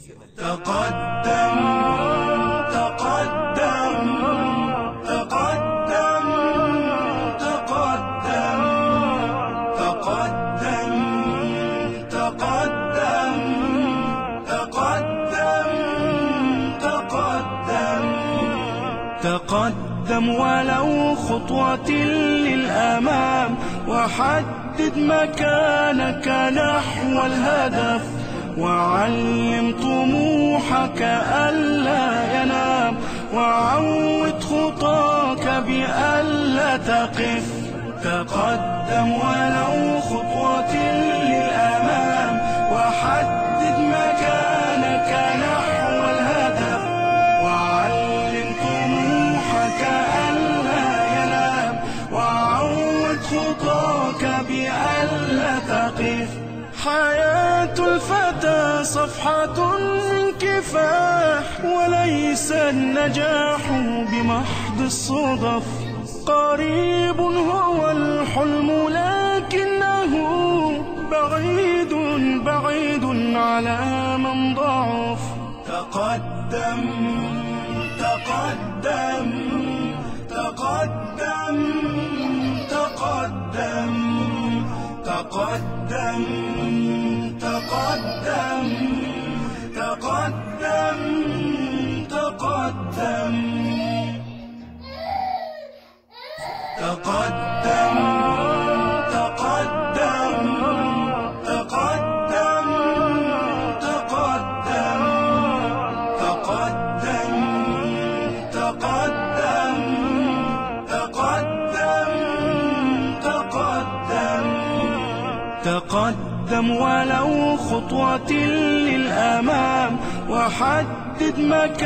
تقدم تقدم تقدم تقدم تقدم تقدم تقدم تقدم. تقدم ولو خطوة للأمام وحدد مكانك نحو الهدف. وعلم طموحك ألا ينام وعود خطاك بألا تقف. تقدم ولو خطوة للأمام وحدد مكانك نحو الهدف. وعلم طموحك ألا ينام وعود خطاك بألا تقف. حياة الفتى صفحة من كفاح وليس النجاح بمحض الصدف. قريب هو الحلم لكنه بعيد بعيد على من ضعف. تقدم تقدم. تقدم تقدم تقدم تقدم. تقدم. تقدم ولو خطوة للأمام وحدد مكان